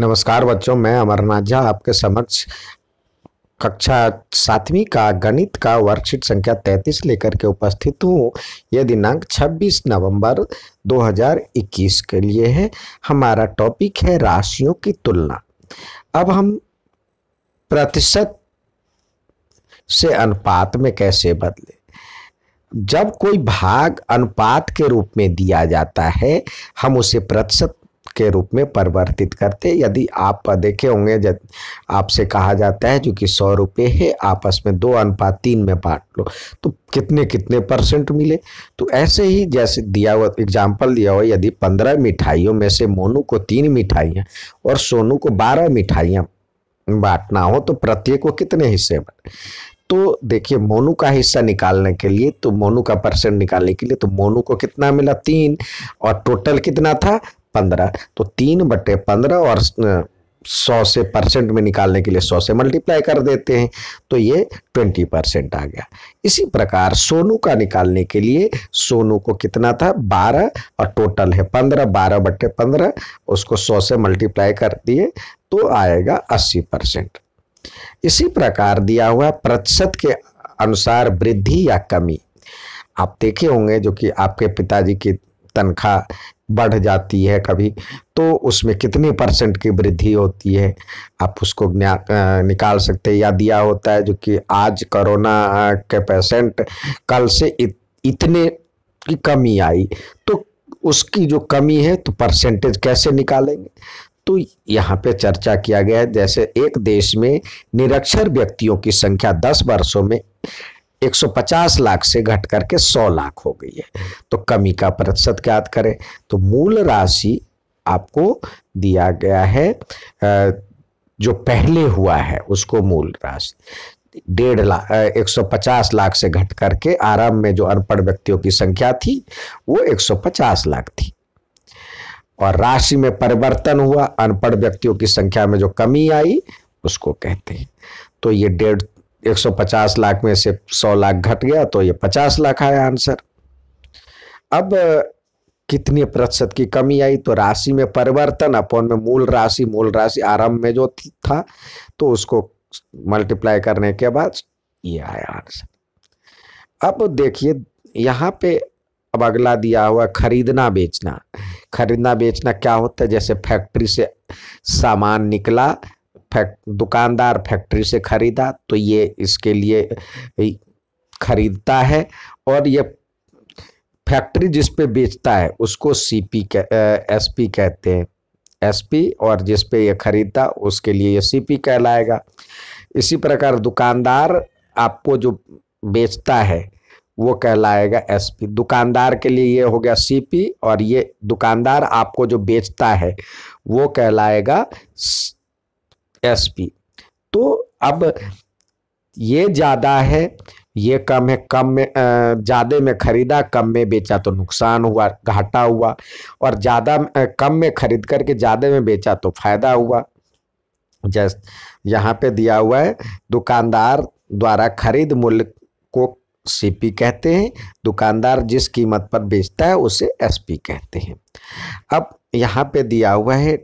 नमस्कार बच्चों, मैं अमरनाथ झा, आपके समक्ष कक्षा सातवीं का गणित का वर्कशीट संख्या तैंतीस लेकर के उपस्थित हूँ। यह दिनांक 26 नवंबर 2021 के लिए है। हमारा टॉपिक है राशियों की तुलना। अब हम प्रतिशत से अनुपात में कैसे बदले? जब कोई भाग अनुपात के रूप में दिया जाता है, हम उसे प्रतिशत के रूप में परिवर्तित करते यदि आप देखे होंगे आपसे कहा जाता है, जो कि सौ रुपये है, आपस में दो अनुपात तीन में बांट लो तो कितने कितने परसेंट मिले? तो ऐसे ही जैसे दिया हुआ एग्ज़ाम्पल दिया हुआ, यदि पंद्रह मिठाइयों में से मोनू को तीन मिठाइयाँ और सोनू को बारह मिठाइयाँ बांटना हो तो प्रत्येक को कितने हिस्से बने तो देखिए, मोनू का हिस्सा निकालने के लिए तो मोनू का परसेंट निकालने के लिए तो मोनू को कितना मिला? तीन। और टोटल कितना था? पंद्रह तो तीन बटे पंद्रह और सौ से परसेंट में निकालने के लिए सौ से मल्टीप्लाई कर देते हैं तो ये ट्वेंटी परसेंट आ गया। इसी प्रकार सोनू का निकालने के लिए सोनू को कितना था? बारह, और टोटल है पंद्रह, बारह बटे पंद्रह, उसको सौ से मल्टीप्लाई कर दिए तो आएगा अस्सी परसेंट। इसी प्रकार दिया हुआ प्रतिशत के अनुसार वृद्धि या कमी। आप देखे होंगे जो कि आपके पिताजी की तनख्वाह बढ़ जाती है कभी तो उसमें कितने परसेंट की वृद्धि होती है? आप उसको निकाल सकते हैं। या दिया होता है जो कि आज कोरोना के पेशेंट कल से इत, इतने की कमी आई तो उसकी जो कमी है तो परसेंटेज कैसे निकालेंगे? तो यहाँ पे चर्चा किया गया है जैसे एक देश में निरक्षर व्यक्तियों की संख्या 10 वर्षों में 150 लाख से घट करके 100 लाख हो गई है। तो कमी का प्रतिशत ज्ञात करें। तो मूल राशि आपको दिया गया है जो पहले हुआ है, उसको मूल राशि। डेढ़ लाख एक सौ पचास लाख से घट करके आरंभ में जो अनपढ़ व्यक्तियों की संख्या थी, वो एक सौ पचास लाख थी। और राशि में परिवर्तन हुआ, अनपढ़ व्यक्तियों की संख्या में जो कमी आई, उसको कहते हैं। तो ये डेढ़ 150 लाख में से 100 लाख घट गया तो ये 50 लाख आया आंसर। अब कितनी प्रतिशत की कमी आई तो राशि में परिवर्तन, अपॉन में मूल राशि मूल राशि आरंभ में जो था तो उसको मल्टीप्लाई करने के बाद ये आया आंसर। अब देखिए, यहाँ पे अब अगला दिया हुआ खरीदना बेचना। खरीदना बेचना क्या होता है? जैसे फैक्ट्री से सामान निकला फैक्ट दुकानदार फैक्ट्री से खरीदा तो ये इसके लिए खरीदता है और ये फैक्ट्री जिस पे बेचता है, उसको सीपी एस पी कहते हैं। एसपी और जिस पे ये खरीदता, उसके लिए ये सीपी कहलाएगा। इसी प्रकार दुकानदार आपको जो बेचता है, वो कहलाएगा एसपी दुकानदार के लिए ये हो गया सीपी और ये दुकानदार आपको जो बेचता है, वो कहलाएगा एसपी तो अब ये ज़्यादा है, ये कम है, कम में ज़्यादा में खरीदा, कम में बेचा तो नुकसान हुआ, घाटा हुआ। और ज़्यादा कम में खरीद करके ज़्यादा में बेचा तो फ़ायदा हुआ। जैस, यहाँ पे दिया हुआ है, दुकानदार द्वारा खरीद मूल्य को सीपी कहते हैं, दुकानदार जिस कीमत पर बेचता है उसे एसपी कहते हैं। अब यहाँ पे दिया हुआ है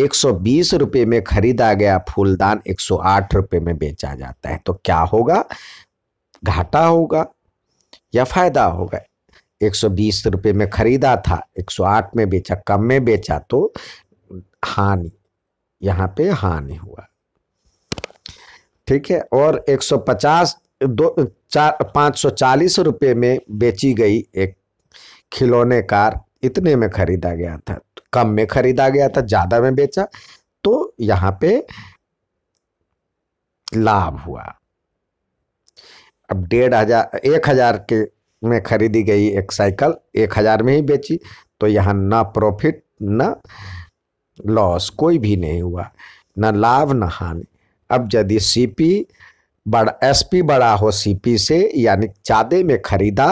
120 रुपए में खरीदा गया फूलदान 108 रुपए में बेचा जाता है। तो क्या होगा? घाटा होगा या फ़ायदा होगा? 120 रुपए में खरीदा था 108 में बेचा, कम में बेचा तो हानि, यहाँ पे हानि हुआ। ठीक है, और 150 दो, चार, पाँच सौ चालीस रुपये में बेची गई एक खिलौने कार, इतने में खरीदा गया था। कम में खरीदा गया था, ज़्यादा में बेचा तो यहाँ पे लाभ हुआ। अब डेढ़ हज़ार, एक हज़ार के में खरीदी गई एक साइकिल, एक हज़ार में ही बेची तो यहाँ ना प्रॉफिट, न लॉस कोई भी नहीं हुआ, न लाभ, न हानि। अब यदि सीपी बड़ा एसपी बड़ा हो सीपी से, यानी ज़्यादा में खरीदा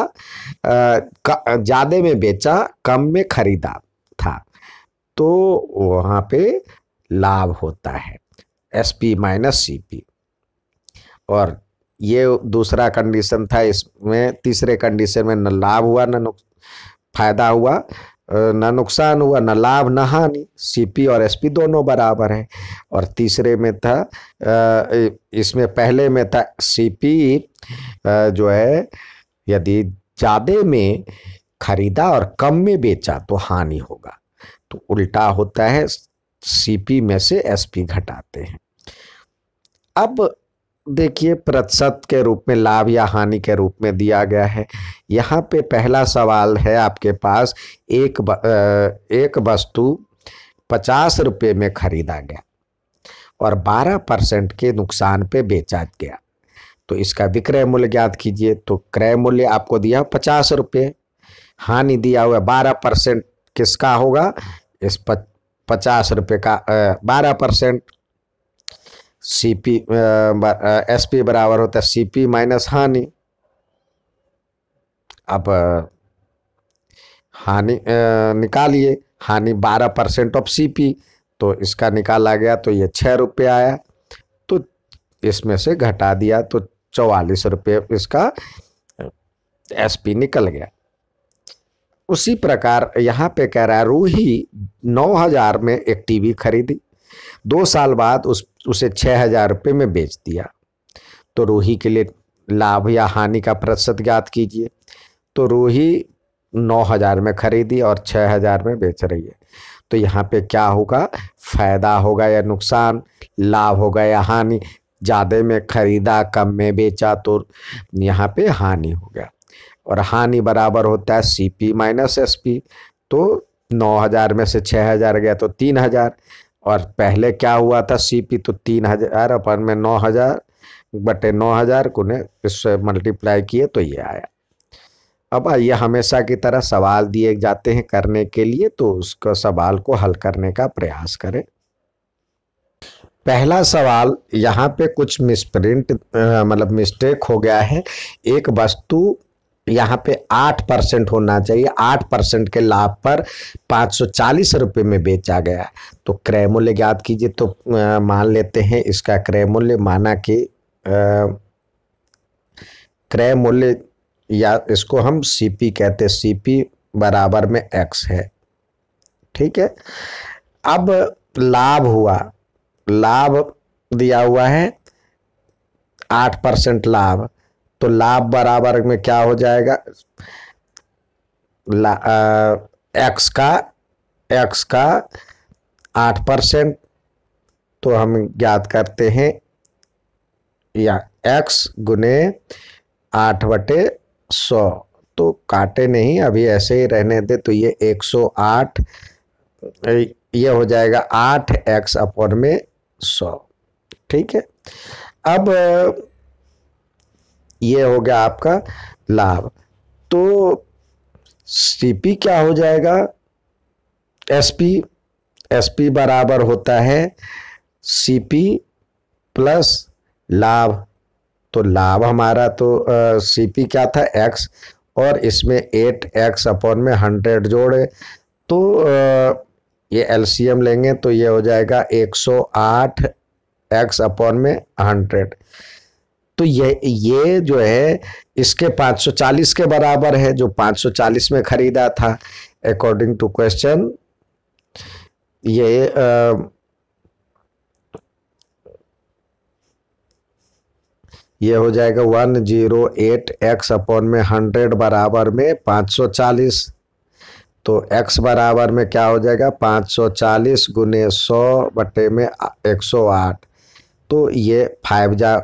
ज़्यादा में बेचा, कम में खरीदा था तो वहाँ पे लाभ होता है। S P minus C P और ये दूसरा कंडीशन था, इसमें तीसरे कंडीशन में न लाभ हुआ, न फ़ायदा हुआ न नुकसान हुआ, न लाभ, न हानि। सीपी और एसपी दोनों बराबर है। और तीसरे में था इसमें पहले में था सीपी जो है, यदि ज़्यादा में खरीदा और कम में बेचा तो हानि होगा। तो उल्टा होता है सीपी में से एसपी घटाते हैं। अब देखिए प्रतिशत के रूप में लाभ या हानि के रूप में दिया गया है। यहाँ पे पहला सवाल है आपके पास एक ब, एक वस्तु पचास रुपये में खरीदा गया और बारह परसेंट के नुकसान पे बेचा गया। तो इसका विक्रय मूल्य ज्ञात कीजिए तो क्रय मूल्य आपको दिया पचास रुपये हानि दिया हुआ बारह परसेंट किसका होगा? इस पचास रुपये का बारह percent. C P S P बराबर होता है सी पी माइनस हानि अब हानि निकालिए। हानि बारह परसेंट ऑफ़ सी पी तो इसका निकाला गया तो ये छः रुपये आया। तो इसमें से घटा दिया तो चौवालीस रुपये इसका एस पी निकल गया। उसी प्रकार यहाँ पे कह रहा है रूही नौ हज़ार में एक टीवी खरीदी, दो साल बाद उस, उसे छः हज़ार रुपये में बेच दिया। तो रूही के लिए लाभ या हानि का प्रतिशत ज्ञात कीजिए। तो रूही नौ हज़ार में खरीदी और छः हज़ार में बेच रही है। तो यहाँ पे क्या होगा? फ़ायदा होगा या नुकसान? लाभ होगा या हानि? ज़्यादा में खरीदा, कम में बेचा तो यहाँ पे हानि हो गया। और हानि बराबर होता है C P minus S P तो नौ हज़ार में से छः हज़ार गया तो तीन हज़ार। और पहले क्या हुआ था सी पी तो तीन हज़ार अपन में नौ हज़ार बटे नौ हज़ार को ने इससे मल्टीप्लाई किए तो ये आया। अब ये हमेशा की तरह सवाल दिए जाते हैं करने के लिए तो उसको सवाल को हल करने का प्रयास करें। पहला सवाल, यहाँ पे कुछ मिसप्रिंट मतलब मिस्टेक हो गया है। एक वस्तु यहाँ पे आठ परसेंट होना चाहिए। आठ परसेंट के लाभ पर पाँच सौ चालीस रुपये में बेचा गया। तो क्रय मूल्य ज्ञात कीजिए। तो मान लेते हैं इसका क्रय मूल्य माना कि क्रय मूल्य या इसको हम सीपी कहते हैं। सीपी बराबर में एक्स है। ठीक है? अब लाभ हुआ। लाभ दिया हुआ है। आठ परसेंट लाभ। तो लाभ बराबर में क्या हो जाएगा? एक्स का एक्स का आठ परसेंट। तो हम ज्ञात करते हैं, या एक्स गुने आठ बटे सौ। तो काटे नहीं, अभी ऐसे ही रहने दे तो ये एक सौ आठ, ये हो जाएगा आठ एक्स अपॉन में सौ। ठीक है? अब ये हो गया आपका लाभ। तो सीपी क्या हो जाएगा? एसपी एसपी बराबर होता है सीपी प्लस लाभ। तो लाभ हमारा तो सीपी क्या था? एक्स और इसमें एट एक्स अपॉन में हंड्रेड जोड़े। तो आ, ये एलसीएम लेंगे तो ये हो जाएगा एक सौ आठ एक्स अपॉन में हंड्रेड तो ये ये जो है इसके 540 के बराबर है जो 540 में खरीदा था अकॉर्डिंग टू क्वेश्चन ये आ, ये हो जाएगा one zero eight X upon में हंड्रेड बराबर में पाँच सौ चालीस। तो एक्स बराबर में क्या हो जाएगा? पाँच सौ चालीस गुने सौ बटे में एक सौ आठ। तो ये फाइव जा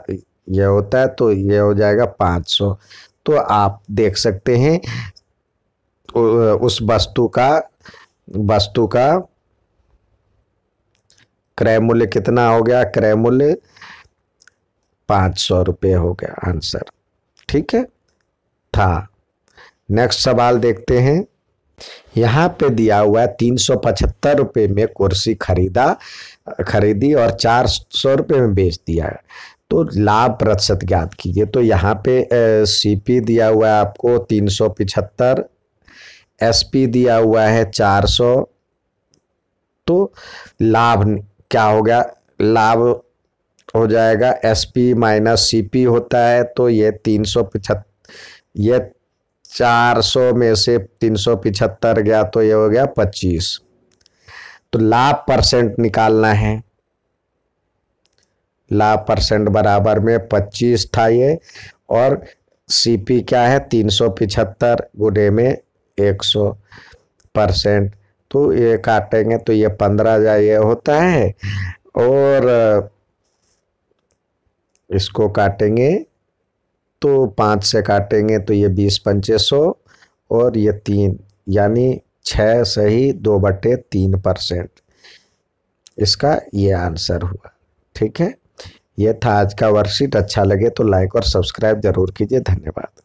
ये होता है तो ये हो जाएगा पाँच सौ। तो आप देख सकते हैं उस वस्तु का वस्तु का क्रय मूल्य कितना हो गया? क्रय मूल्य पाँच सौ रुपये हो गया, आंसर। ठीक है? था। नेक्स्ट सवाल देखते हैं। यहाँ पे दिया हुआ है, तीन सौ पचहत्तर रुपये में कुर्सी खरीदा, खरीदी और चार सौ रुपये में बेच दिया है। तो लाभ प्रतिशत ज्ञात कीजिए। तो यहाँ पे सी पी दिया हुआ है आपको तीन सौ पिछहत्तर एस पी दिया हुआ है चार सौ। तो लाभ क्या हो गया? लाभ हो जाएगा S P minus C P होता है तो ये तीन सौ पिछहत्तर, ये चार सौ में से तीन सौ पिछहत्तर गया तो ये हो गया पच्चीस। तो लाभ परसेंट निकालना है। लाभ परसेंट बराबर में पच्चीस था ये, और सीपी क्या है? तीन सौ पिछहत्तर गुडे में एक सौ परसेंट। तो ये काटेंगे तो ये पंद्रह हज़ार ये होता है, और इसको काटेंगे तो पाँच से काटेंगे तो ये बीस पंचे सौ, और ये तीन, यानी छः सही दो बटे तीन परसेंट। इसका ये आंसर हुआ, ठीक है? ये था आज का वर्कशीट। अच्छा लगे तो लाइक और सब्सक्राइब ज़रूर कीजिए। धन्यवाद।